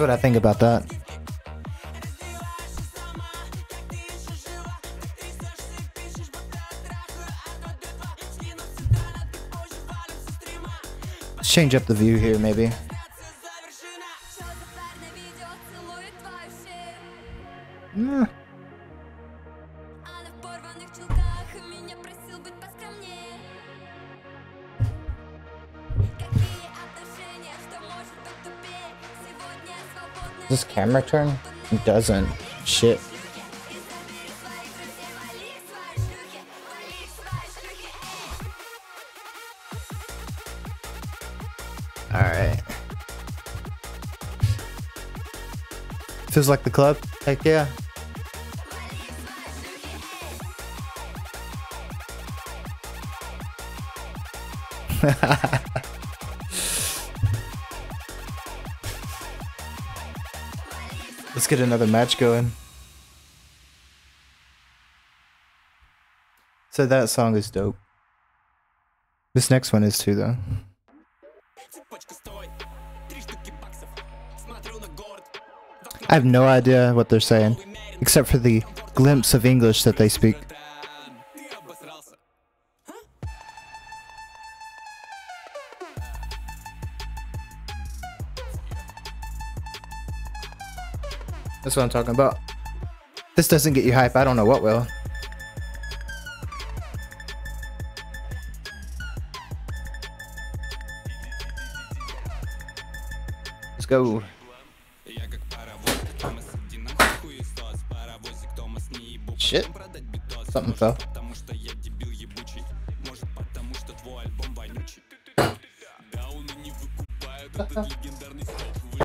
That's what I think about that. Let's change up the view here, maybe. Mm. This camera turn? It doesn't. Shit. Alright. Feels like the club? Heck yeah. Let's get another match going. So that song is dope. This next one is too, though. I have no idea what they're saying, except for the glimpse of English that they speak. That's what I'm talking about. This doesn't get you hype, I don't know what will. Let's go. Shit. Something fell.